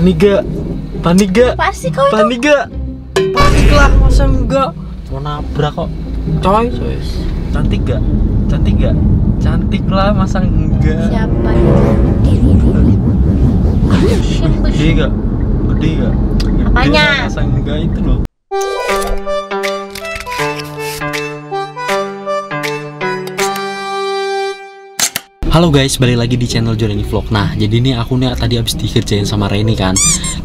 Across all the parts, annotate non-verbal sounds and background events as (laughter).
Panik gak? Panik gak? Pasti kau itu. Panik gak? Panik lah, masa enggak? Mau nabrak kok Coy, coy Cantik gak? Cantik gak? Cantik lah, masa enggak? Siapa itu? Diri diri. Gede gak? Gede gak? Gede Apanya? lah, Masa enggak itu loh Halo guys, balik lagi di channel Joreni Vlog. Nah, jadi ini aku nih tadi habis dikerjain sama Reni kan.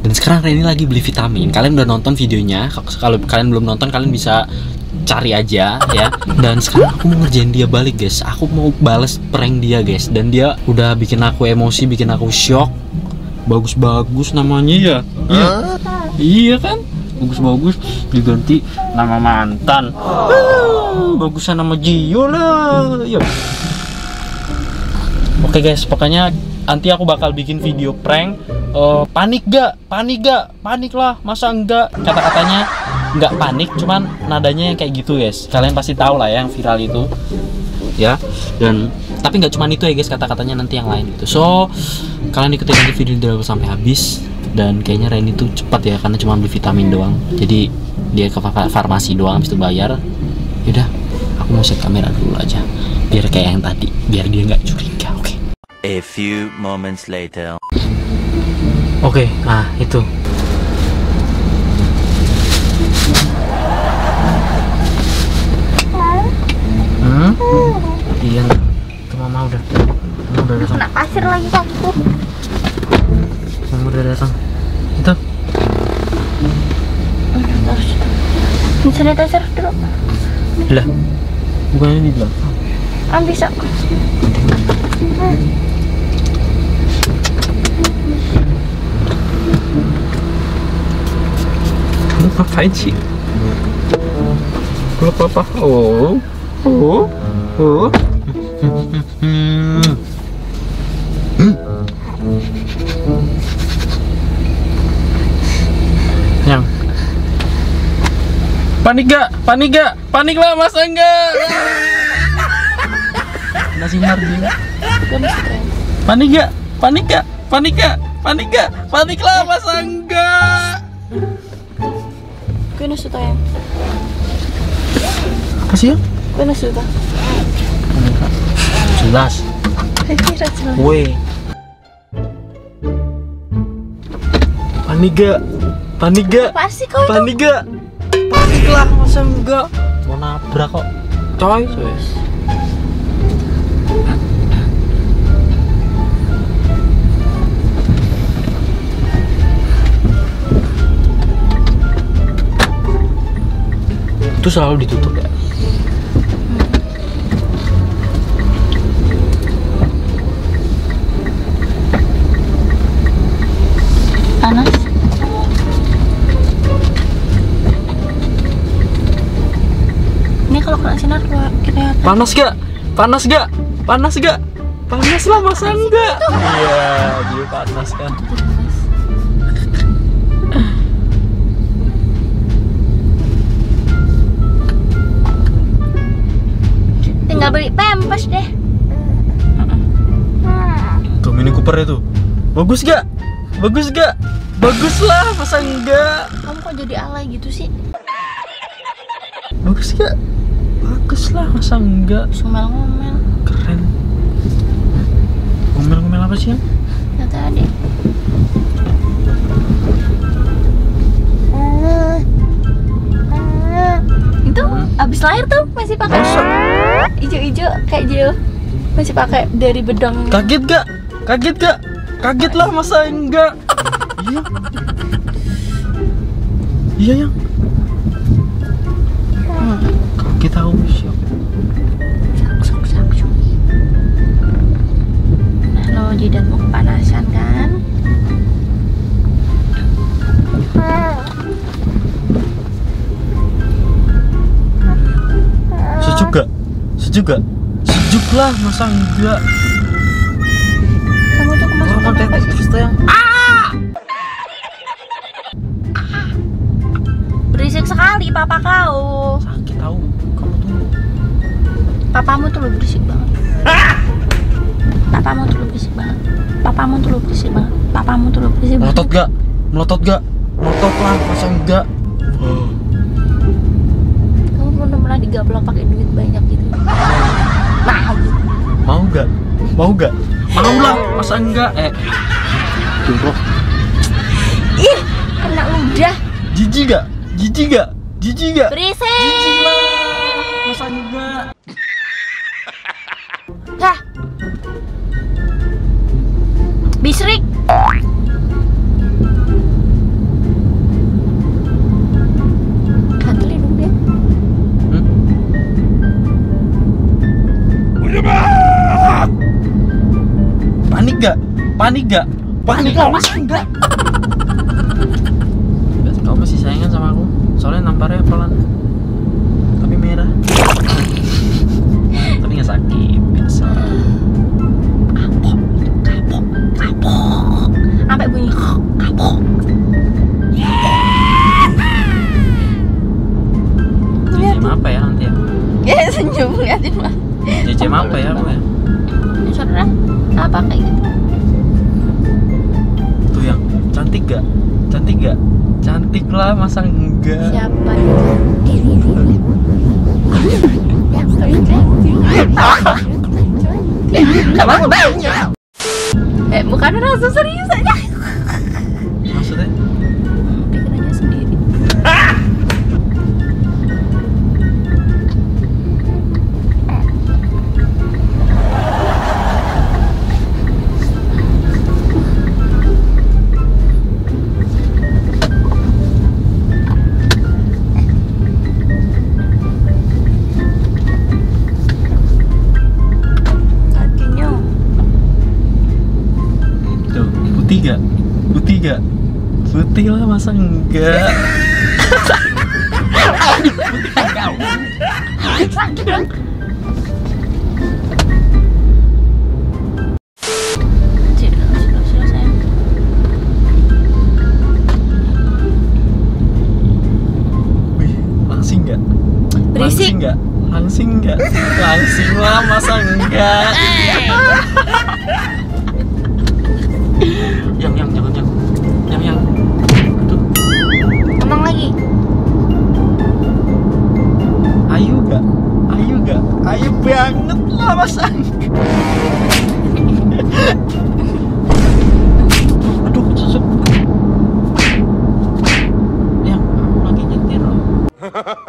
Dan sekarang Reni lagi beli vitamin. Kalian udah nonton videonya? Kalau kalian belum nonton, kalian bisa cari aja ya. Dan sekarang aku mau ngerjain dia balik guys. Aku mau bales prank dia guys. Dan dia udah bikin aku emosi, bikin aku shock. Bagus-bagus namanya ya. Iya, iya kan? Bagus-bagus. Diganti nama mantan. Bagusan nama Gio lah. Ya Oke guys, pokoknya nanti aku bakal bikin video prank. Eh, panik gak? Panik gak? Panik lah, masa enggak? Kata-katanya nggak panik, cuman nadanya yang kayak gitu guys. Kalian pasti tahu lah ya yang viral itu, ya. Dan tapi nggak cuman itu ya guys, kata-katanya nanti yang lain gitu. So kalian ikutin nanti video dari awal sampai habis. Dan kayaknya Reni itu cepat ya, karena cuma beli vitamin doang. Jadi dia ke fa- farmasi doang, habis itu bayar. Yaudah, aku mau set kamera dulu aja, biar kayak yang tadi, biar dia nggak curiga. Oke. A few moments later. Oke, nah itu. Hmm? Iya, itu mama udah, mama udah datang, Kena pasir lagi kakiku. mama udah datang. Itu, Terus. Ini sanitizer dulu. lah, bukannya di belakang. Kan bisa. Sih? Lu apa? Oh, oh, oh. Hmm. Yang Panik gak? Panik gak? Panik lah masa enggak? Kena sinar dia. Panik gak? Panik gak? Panik gak? Panik gak? Panik lah masa enggak? Kuwi nasi to ya. Apa sih ya? Kuwi nasi to. Jelas. Kira jelas. Woi. Panik gak? Panik gak? Pasti kau gak? Panik lah masa enggak? Mau nabrak kok. Coy, coy. Itu selalu ditutup ya? Panas. Ini kalau kena sinar kelihatan. Panas gak? Panas gak? Panas gak? Panas lah masa enggak? Iya, dia panas kan. Tinggal beli pampers deh. Tuh Mini Cooper itu. Bagus gak? Bagus gak? Bagus lah, masa enggak? Kamu kok jadi alay gitu sih? Bagus gak? Bagus lah, masa enggak? Ngomel-ngomel. Keren. Ngomel-ngomel apa sih ya? Ya tadi. Itu abis lahir tuh masih pakai ijo-ijo kayak Jio masih pakai dari bedong Kaget gak? Kaget gak? Kaget lah, masa enggak? iya. Iya yang. Sejuk gak? Sejuk lah, masa enggak? Kamu tuh kemasukan tetes sih? tuh yang. Berisik sekali papa kau. Sakit tahu. Kamu tuh Papamu tuh lo berisik banget. Papamu tuh lo berisik banget. Papamu tuh lo berisik banget. Papamu tuh lo berisik banget. ngotot gak? Melotot gak? Melotot lah, masa enggak? Kamu pernah digaplok pakai duit banyak gitu? Nah, gitu. Mau gak? Mau gak? Mau lah, masa enggak? Eh, Jumroh. Ih, kena udah. Jijik gak? Jijik gak? Jijik gak? Berisik. Jijik lah, masa enggak? Hah. Bisrik. Gak? Panik gak? Panik lah, masa enggak? Kau masih sayangan sama aku? Soalnya namparnya pelan Tapi merah Tapi nggak sakit, biasa Kapok, kapok, kapok Sampai bunyi. Kapok JJM apa ya nanti ya? (laughs) Ya senyum liatin mah. Apa ya aku ya? Ya, apa kayak gitu? Tuh yang cantik gak? Cantik gak? Cantik lah, masa enggak? Siapa itu? Diri diri. Yang Eh, bukan rasa serius aja. Gak? Putih gak? Putih lah, masa enggak? Berisik. Langsing gak? Langsing gak? Langsing lah, masa enggak? Yang, yang, jangan, yang Yang, yang Aduh, Ngomong lagi. ayu gak? Ayu gak? Ayu banget lah, enggak? (laughs) Aduh, susuk Yang, lagi nyetir (laughs)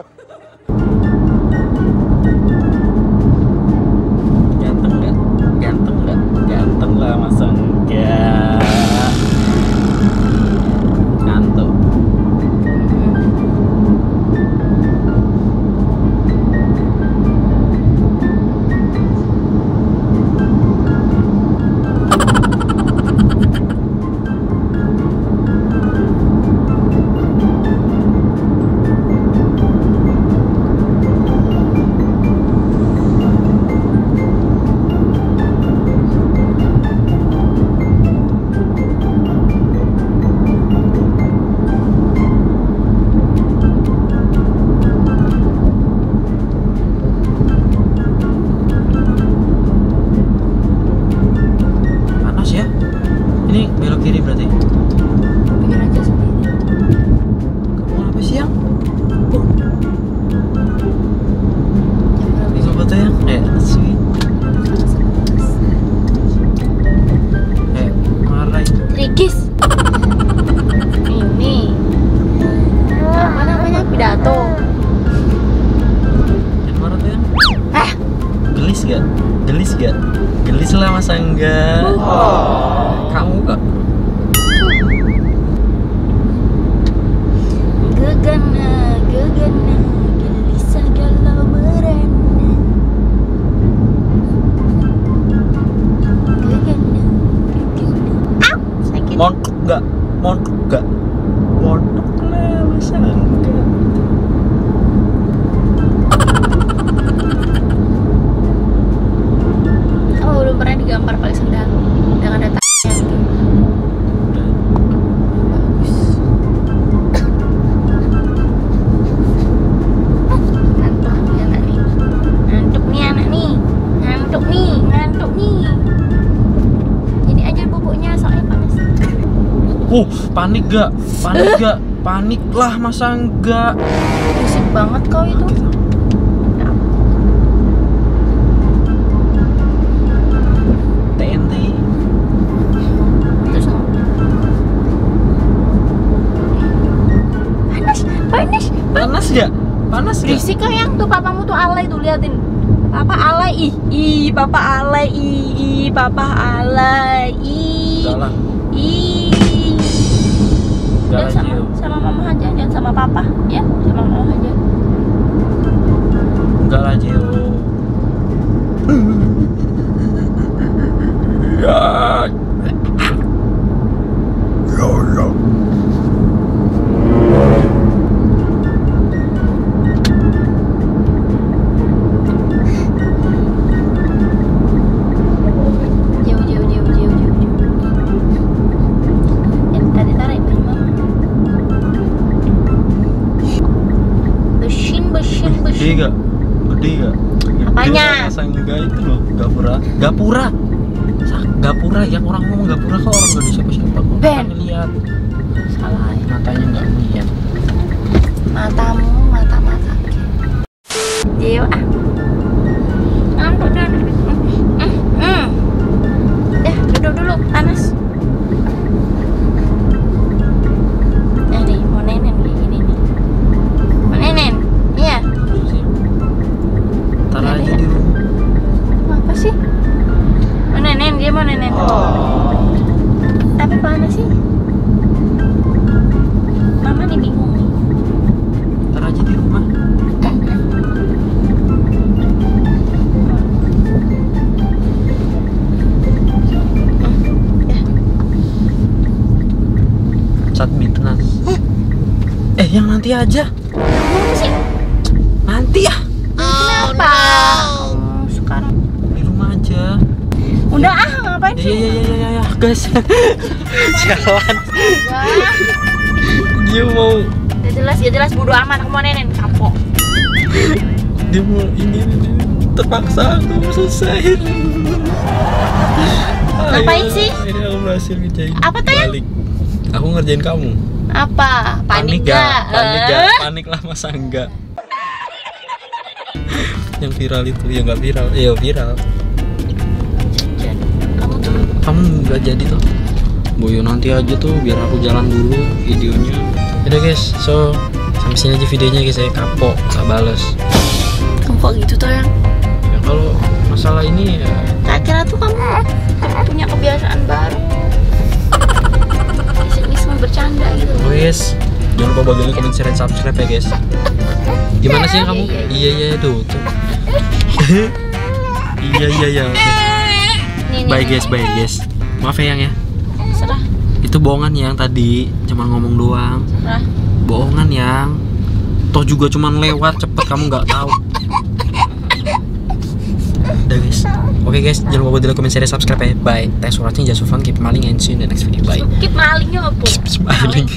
Gelis gak? Gelis lah masa enggak? Kamu kok Gegana, gegana, gelisah galau merana. Gegana, gegana. Sakit. montok gak? Montok gak? Montok lah masa enggak? Uh, panik gak? Panik gak? Panik lah masa enggak? Berisik banget kau itu. TNT. Terus panas, panas. Panas gak? Panas gak? Berisik kau yang tuh papamu tuh alay tuh liatin. Papa alay ih, ih papa alay ih, ih papa alay ih, lah. ih. Udah lah, sama Jill. sama mama aja, jangan sama papa ya, sama mama aja. Enggak lah, Jill. (laughs) Ya. Gapura. Gapura. Yang orang ngomong gapura kok orang gak ada siapa-siapa kok. Ben. Kan lihat Salah ya. matanya nggak Tapi panas sih. Mama nih bingung nih. Ntar aja di rumah. Cat bitnas. Eh, yang nanti aja. Nanti ya. Kenapa? Oh, sekarang. Di rumah aja. Udah ah, ngapain Ya sih? ya ya ya ya, ya. Guys. (laughs) Jalan. Dia mau Ya jelas, ya jelas bodo amat aku mau nenen kapok. dia mau ini, ini terpaksa aku selesai. Ngapain sih? Ini aku berhasil ngerjain. Apa tuh yang? balik. Aku ngerjain kamu. Apa? Panik, gak? gak? Panik Eh? gak? Panik lah masa enggak? yang viral itu ya nggak viral, ya viral. Kamu nggak jadi tuh. Boyo nanti aja tuh biar aku jalan dulu videonya. Udah guys, so sampai sini aja videonya guys saya kapok, nggak bales. kamu kok gitu tuh yang? Ya kalau masalah ini ya Tak kira tuh kamu punya kebiasaan baru. Iseng-iseng bercanda gitu. Oh yes, jangan lupa bagi like, comment, share, dan subscribe ya guys. Gimana sih kamu? Iya, Iya iya itu. tuh. (laughs) iya iya iya. Bye guys, bye guys. Maaf ya yang ya. Serah, Itu bohongan yang tadi, cuman ngomong doang. serah. Bohongan yang. Toh juga cuman lewat cepet kamu nggak tahu. Udah guys. Oke guys, jangan lupa bagi like, comment, share, dan subscribe ya. Bye. Thanks for watching. Just for fun, keep smiling and see you in the next video. Bye. Keep malingnya apa? Keep smiling.